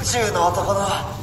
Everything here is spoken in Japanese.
宇宙の男の